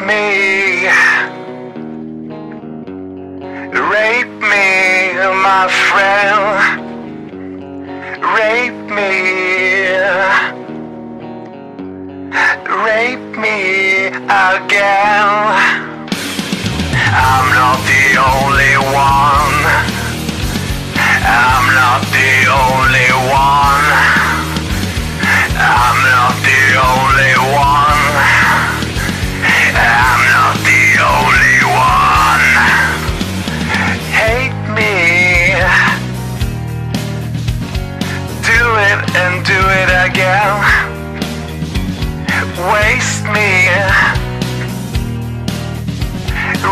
me. Rape me, my friend. Rape me. Rape me again. And do it again. Waste me.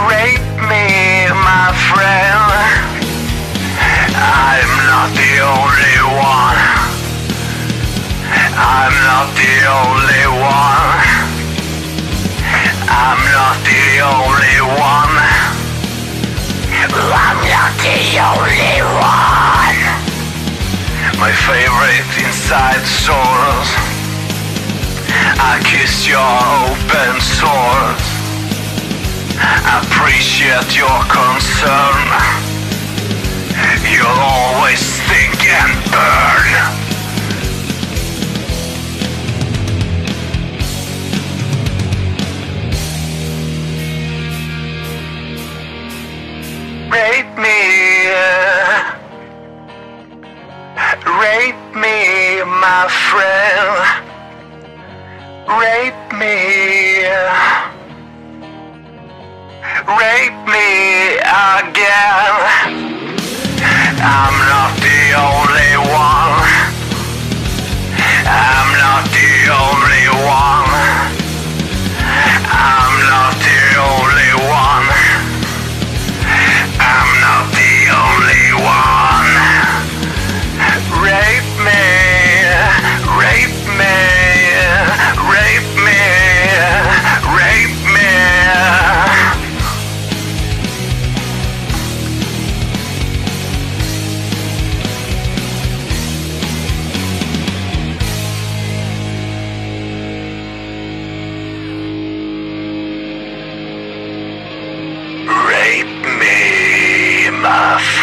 Rape me, my friend. I'm not the only one. I'm not the only one. I'm not the only one. I'm not the only one. My favorite inside source. I kiss your open sores. I appreciate your concern. You'll always me, my friend. Rape me. My